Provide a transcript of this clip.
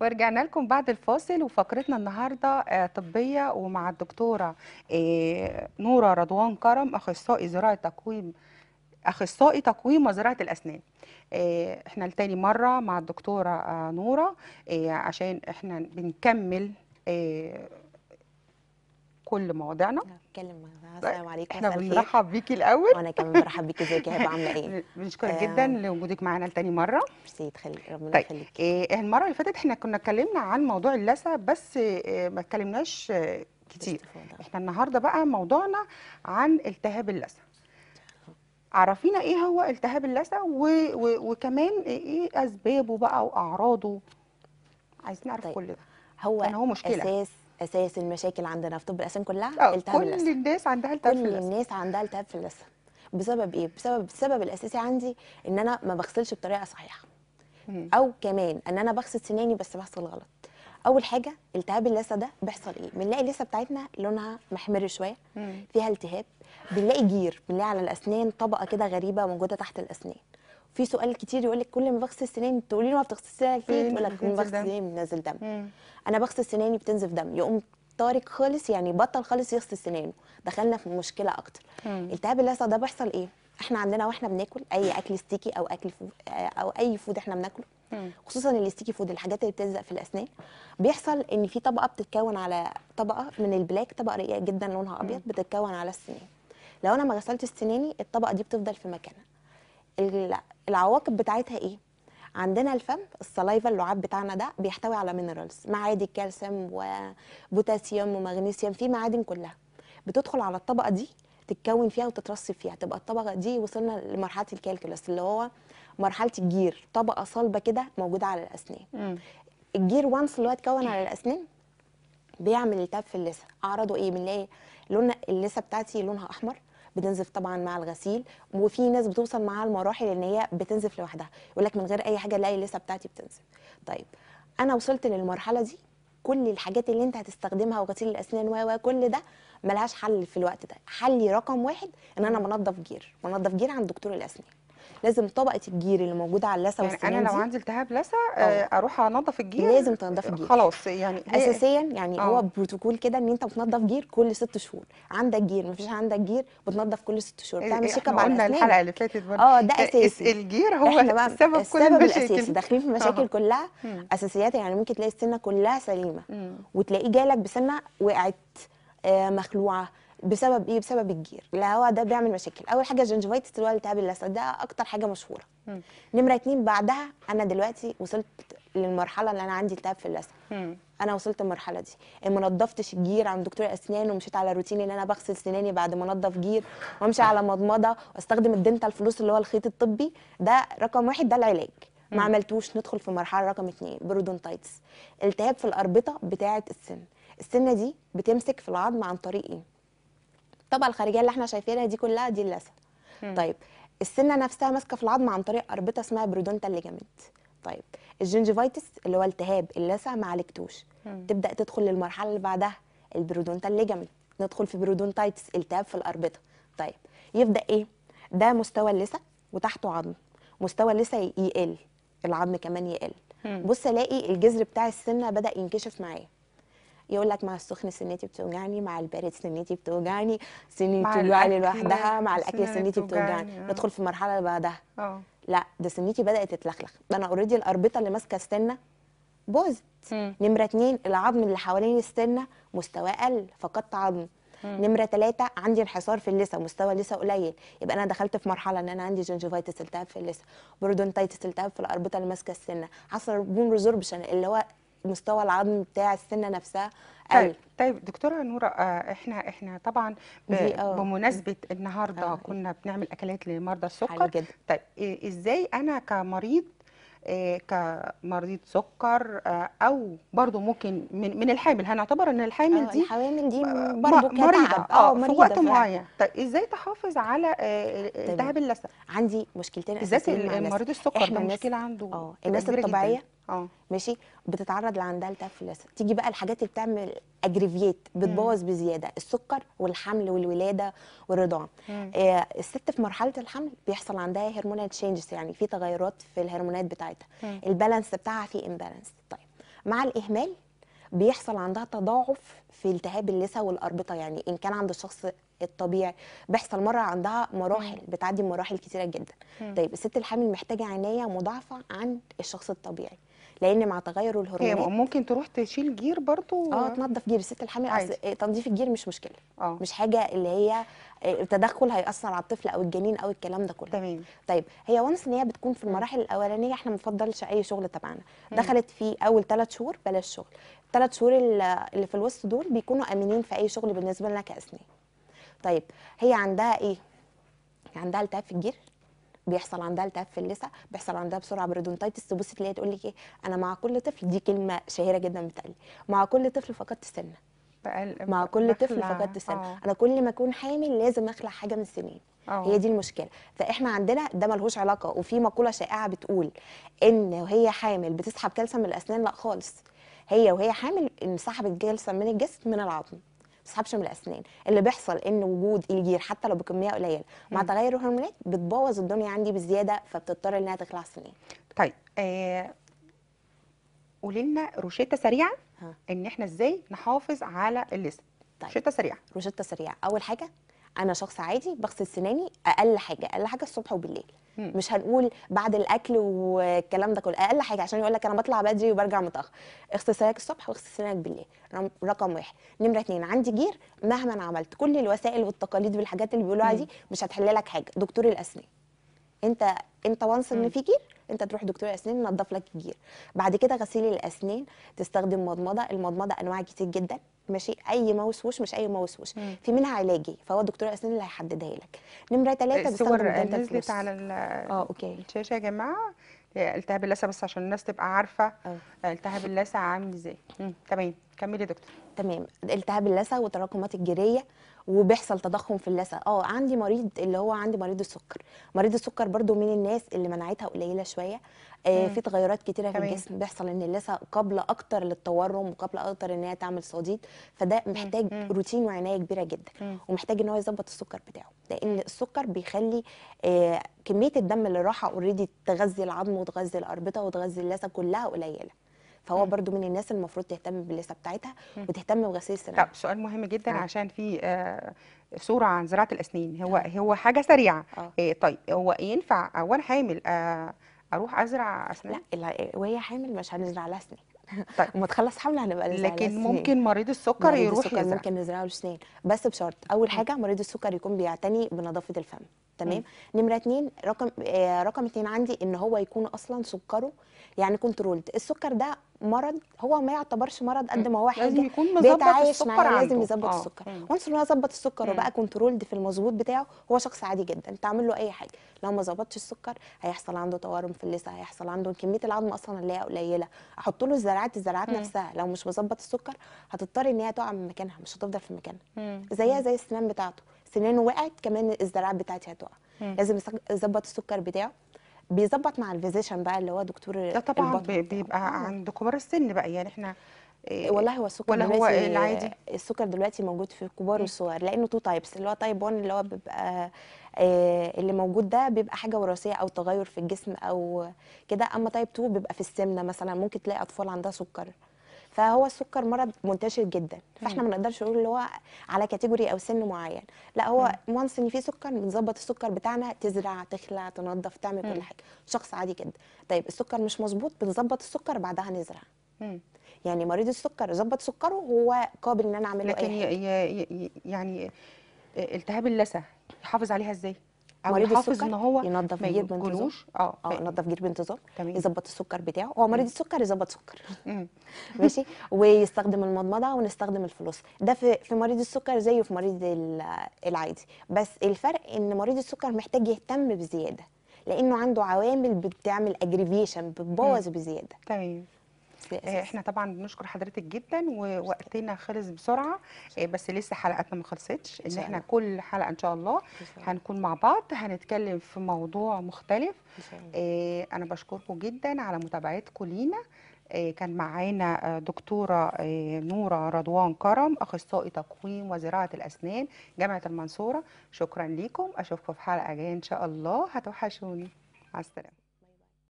ورجعنا لكم بعد الفاصل وفقرتنا النهارده آه، طبية ومع الدكتورة آه، نورة رضوان كرم أخصائي زراعة تقويم أخصائي تقويم وزراعة الأسنان. آه، إحنا لتاني مرة مع الدكتورة نورة عشان إحنا بنكمل كل مواضيعنا اتكلم مع السلام عليكم إحنا بنرحب بيكي الأول وأنا كمان برحب بيكي ازيك يا هبة عاملة إيه بنشكرك آه. جدا لوجودك معانا لتاني مرة ميرسي تخلي ربنا طيب يخليك إيه المرة اللي فاتت إحنا كنا اتكلمنا عن موضوع اللثة بس إيه ما اتكلمناش آه، كتير. إحنا النهارده بقى موضوعنا عن التهاب اللثة عرفينا إيه هو التهاب اللثة. وكمان إيه أسبابه بقى وأعراضه عايزين نعرف طيب. كل ده هو هو مشكلة. أساس أساس المشاكل عندنا في طب الأسنان كلها آه التهاب كل اللثه الناس عندها التهاب في كل الناس عندها التهاب في اللثه بسبب إيه؟ بسبب السبب الأساسي عندي إن أنا ما بغسلش بطريقة صحيحة. أو كمان إن أنا بغسل سناني بس بغسل غلط. أول حاجة التهاب اللثة ده بيحصل إيه؟ بنلاقي اللثة بتاعتنا لونها محمر شوية. فيها التهاب. بنلاقي جير بنلاقي على الأسنان طبقة كده غريبة موجودة تحت الأسنان. في سؤال كتير يقول لك كل ما بغسل سناني تقولي له ما بتغسل سنانك ليه تقول لك بغسل دم؟ سناني بنزل دم. مم. أنا بغسل سناني بتنزف دم. يقوم طارق خالص يعني بطل خالص يغسل سنانه دخلنا في مشكلة أكتر. مم. التهاب اللثة ده بيحصل إيه؟ إحنا عندنا وإحنا بناكل أي أكل sticky أو أكل فو أو أي food إحنا بناكله. مم. خصوصا ال sticky food الحاجات اللي بتلزق في الأسنان. بيحصل إن في طبقة بتتكون على طبقة من ال plaque طبقة رقيقة جدا لونها أبيض بتتكون على السنان. لو أنا ما غسلتش سناني الطبقة دي بتفضل في مكانها. العواقب بتاعتها إيه؟ عندنا الفم ال saliva اللعاب بتاعنا ده بيحتوي على minerals معادن كالسيوم وبوتاسيوم ومغنيسيوم في معادن كلها. بتدخل على الطبقة دي تتكون فيها وتترسب فيها تبقى الطبقة دي وصلنا لمرحلة ال calculus اللي هو مرحلة الجير طبقة صلبة كده موجودة على الأسنان. الجير once اللي هو اتكون على الأسنان بيعمل التهاب في اللثة. أعراضه إيه؟ بنلاقي لون اللثة بتاعتي لونها أحمر بتنزف طبعا مع الغسيل وفي ناس بتوصل معاها المراحل إن هي بتنزف لوحدها يقول لك من غير أي حاجة الاقي اللثه بتاعتي بتنزف. طيب أنا وصلت للمرحلة دي كل الحاجات اللي أنت هتستخدمها وغسيل الأسنان و كل ده ملهاش حل في الوقت ده. حلي رقم واحد إن أنا منظف جير منظف جير عند دكتور الأسنان. لازم طبقة الجير اللي موجودة على اللثة يعني والسنان أنا لو دي. عندي التهاب لثة آه، أروح أنضف الجير؟ لازم تنضفي الجير. خلاص يعني هي- اساسيا يعني آه. هو بروتوكول كده إن أنت بتنظف جير كل ست شهور. عندك جير مفيش عندك جير بتنظف كل ست شهور. إيه- بتعمل إيه، check إحنا up على قلنا الحلقة اللي فاتت برضه. آه ده إيه، أساسي. الجير هو إحنا بقى سبب كل السبب المشاكل. الأساسي داخلين في المشاكل. كلها. أساسيات يعني ممكن تلاقي السنة كلها سليمة. وتلاقيه جالك بسنة وقعت آه مخلوعة. بسبب إيه؟ بسبب الجير. هو ده بيعمل مشاكل. أول حاجة ال gingivitis اللي هو التهاب اللثه ده أكتر حاجة مشهورة. نمرة اتنين بعدها أنا دلوقتي وصلت للمرحلة اللي أنا عندي التهاب في اللثه. أنا وصلت المرحلة دي. ما نضفتش الجير عند دكتور أسنان ومشيت على روتين إن أنا بغسل سناني بعد ما انضف جير وأمشي على مضمضة وأستخدم ال dental floss اللي هو الخيط الطبي ده رقم واحد ده العلاج. ما عملتوش. ندخل في مرحلة رقم اتنين periodontitis. التهاب في الأربطة بتاعة السن. السنة دي بتمسك في العظم عن طريق إيه؟ الطبقة الخارجية اللي إحنا شايفينها دي كلها دي اللثه طيب السنة نفسها ماسكة في العظم عن طريق أربطة اسمها periodontal ligament. طيب ال gingivitis اللي هو التهاب اللثه ما عالجتوش تبدأ تدخل للمرحلة اللي بعدها ال periodontal ligament. ندخل في periodontitis التهاب في الأربطة. طيب يبدأ إيه؟ ده مستوى اللثه وتحته عظم. مستوى اللثه يقل العظم كمان يقل. بص ألاقي الجذر بتاع السنة بدأ ينكشف معايا. يقول لك مع السخن سنتي بتوجعني مع البارد سنتي بتوجعني سنتي بتوجعني لوحدها مع الأكل سنتي بتوجعني، بتوجعني آه. ندخل في المرحله اللي بعدها. آه. لا ده سنتي بدأت تتلخلخ. ده أنا اوريدي الأربطة اللي ماسكة السنة مم. نمرة اتنين العظم اللي حوالين السنة مستواه قل فقدت عظم. نمرة ثلاثة عندي انحسار في اللثة مستوى اللثة قليل. يبقى أنا دخلت في مرحلة إن أنا عندي gingivitis التهاب في اللثة periodontitis التهاب في الأربطة اللي ماسكة السنة حصل bone resorption اللي هو مستوى العظم بتاع السنة نفسها قل طيب طيب دكتورة نورة آه، إحنا إحنا طبعا آه. بمناسبة النهارده آه. كنا بنعمل أكلات لمرضى السكر جدا طيب إيه إزاي أنا كمريض إيه كمريض سكر أو برضو ممكن من من الحامل هنعتبر إن الحامل دي الحوامل دي برضه مريضة آه في وقت. معين طيب إزاي تحافظ على التهاب اللثة عندي مشكلتين بالذات أساسيين مع الناس المريض السكر ده مشكلة عنده آه الناس. الطبيعية آه. ماشي؟ بتتعرض اللي عندها التهاب في اللثه تيجي بقى الحاجات اللي بتعمل aggravate بتبوظ بزيادة. السكر والحمل والولادة والرضاعة. آه الست في مرحلة الحمل بيحصل عندها hormonal changes يعني في تغيرات في الهرمونات بتاعتها. مم. ال balance بتاعها في imbalance طيب مع الإهمال بيحصل عندها تضاعف في التهاب اللثة والأربطة. يعني إن كان عند الشخص الطبيعي بيحصل مرة عندها مراحل بتعدي مراحل كتيرة جدا. مم. طيب الست الحامل محتاجة عناية مضاعفة عن الشخص الطبيعي. لأن مع تغير الهرمونات ممكن تروح تشيل جير برضو آه تنظف جير. الست الحامل تنظيف الجير مش مشكلة. آه. مش حاجة اللي هي آه، تدخل هيأثر على الطفل أو الجنين أو الكلام ده كله. تمام. طيب هي once إن هي بتكون في المراحل الأولانية إحنا ما بنفضلش أي شغل تبعنا. دخلت في أول ثلاث شهور بلاش شغل. ثلاث شهور ال- اللي في الوسط دول بيكونوا آمنين في أي شغل بالنسبة لنا كأسنان. طيب هي عندها إيه؟ عندها التهاب في الجير. بيحصل عندها التهاب في اللثة بيحصل عندها بسرعة periodontitis تبص تلاقيها تقول لك إيه أنا مع كل طفل دي كلمة شهيرة جدا بتقال مع كل طفل فقدت سنة مع كل طفل. فقدت سنة آه أنا كل ما أكون حامل لازم أخلع حاجة من سناني آه هي دي المشكلة فإحنا عندنا ده ملهوش علاقة وفي مقولة شائعة بتقول إن وهي حامل بتسحب كالسيوم من الأسنان لأ خالص هي وهي حامل ان سحبت كالسيوم من الجسم من العظم بتسحبش من الأسنان اللي بيحصل إن وجود الجير حتى لو بكمية قليله مع. تغير الهرمونات بتبوظ الدنيا عندي بزيادة فبتضطر إنها تخلع سنين طيب آه قولي لنا روشتة سريعة ها. إن إحنا إزاي نحافظ على اللثه طيب. روشتة سريعة روشتة سريعة أول حاجة أنا شخص عادي بغسل سناني أقل حاجة أقل حاجة الصبح وبالليل. مم. مش هنقول بعد الاكل والكلام ده كله أقل حاجة عشان يقول لك أنا بطلع بدري وبرجع متأخر. اغسل سنانك الصبح واغسل سنانك بالليل رقم واحد. نمرة اتنين عندي جير مهما عملت كل الوسائل والتقاليد والحاجات اللي بيقولوها. دي مش هتحل لك حاجة. دكتور الأسنان. انت انت وانس ان. في جير انت تروح دكتور اسنان ينظف لك الجير. بعد كده غسيل الأسنان تستخدم مضمضة المضمضة أنواع كتير جدا. ماشي أي ماوس ووش مش أي مم. في منها علاجي فهو دكتور الاسنان اللي هيحددها لك. نمرة ثلاثة الصور بستخدم نزلت. على آه أوكي. الشاشة يا جماعة التهاب اللثة بس عشان الناس تبقى عارفة آه، التهاب اللثة عامل إزاي. تمام. كملي يا دكتور. تمام. التهاب اللثة والتراكمات الجيرية وبيحصل تضخم في اللثة. آه عندي مريض اللي هو عندي مريض السكر. مريض السكر برضو من الناس اللي مناعتها قليلة شوية. آه. في تغيرات كتيرة في. الجسم بيحصل إن اللثة قابلة أكتر للتورم وقابلة أكتر إن هي تعمل صديد. فده محتاج مم. روتين وعناية كبيرة جدا. مم. ومحتاج إن هو يظبط السكر بتاعه. لأن السكر بيخلي آه كمية الدم اللي راحة already تغذي العظم وتغذي الأربطة وتغذي اللثة كلها قليلة. فهو. برضو من الناس المفروض تهتم باللثه بتاعتها. وتهتم بغسيل سنانها طب سؤال مهم جدا آه. عشان في آه، صورة عن زراعة الاسنان هو آه. هو حاجة سريعة آه إيه طيب هو ينفع وأنا حامل آه، أروح أزرع أسنان لا وهي حامل مش هنزرع لها سنين طيب. وما تخلص حمل هنبقى نزرع لكن. ممكن مريض السكر مريض يروح السكر يزرع ممكن نزرع له سنين بس بشرط أول حاجة مريض السكر يكون بيعتني بنظافة الفم تمام نمرة اتنين رقم آه رقم اتنين عندي إن هو يكون أصلا سكره يعني controlled السكر ده مرض هو ما يعتبرش مرض قد ما هو حاجة لازم يكون مظبط السكر معاه لازم. يظبط آه. السكر. once إن هو ظبط السكر. وبقى controlled في المظبوط بتاعه هو شخص عادي جدا أنت عامل له أي حاجة لو ما ظبطش السكر هيحصل عنده تورم في اللثة هيحصل عنده كمية العظم أصلا اللي هي قليلة أحط له الزراعات الزراعات مم. نفسها لو مش مظبط السكر هتضطر إن هي تقع من مكانها مش هتفضل في مكانها. زيها زي السنان بتاعته سنانه وقعت كمان الزراعات بتاعتي هتقع. لازم يظبط السكر بتاعه بيظبط مع ال physician بقى اللي هو دكتور ده بتاع البطن. بيبقى آه. عند كبار السن بقى يعني إحنا إيه، والله هو السكر ولا هو العادي؟ السكر دلوقتي موجود في الكبار. والصغار لأنه two types اللي هو type 1 اللي هو بيبقى آه، اللي موجود ده بيبقى حاجة وراثية أو تغير في الجسم أو كده أما type 2 بيبقى في السمنة مثلا ممكن تلاقي أطفال عندها سكر فهو السكر مرض منتشر جدا. فإحنا ما نقدرش نقول اللي هو على category أو سن معين. لا هو once إن في سكر بنظبط السكر بتاعنا تزرع تخلع تنظف تعمل. كل حاجة. شخص عادي كده طيب السكر مش مظبوط بنظبط السكر بعدها نزرع. يعني مريض السكر ظبط سكره هو قابل إن أنا اعمل له لكن أي حاجة. ي- يعني التهاب اللثة يحافظ عليها إزاي؟ مريض يحافظ السكر إن هو ينظف جير بانتظام. آه ما- ينظف جير بانتظام يظبط السكر بتاعه. هو مريض السكر يظبط سكر. ماشي؟ ويستخدم المضمضة ونستخدم ال floss. ده في في مريض السكر زيه في مريض ال- العادي. بس الفرق إن مريض السكر محتاج يهتم بزيادة لأنه عنده عوامل بتعمل aggravation بتبوظ بزيادة. تمام. آه،. إحنا طبعا بنشكر حضرتك جدا ووقتنا خلص بسرعة آه، بس لسه حلقتنا ما خلصتش. إن إحنا. كل حلقة إن شاء الله إن. هنكون مع بعض هنتكلم في موضوع مختلف. إن. آه، أنا بشكركم جدا على متابعتكم لينا. آه، كان معانا آه، دكتورة آه، نورة رضوان كرم أخصائي تقويم وزراعة الأسنان جامعة المنصورة. شكرا لكم أشوفكم في حلقة جاية إن شاء الله. هتوحشوني. مع السلامة.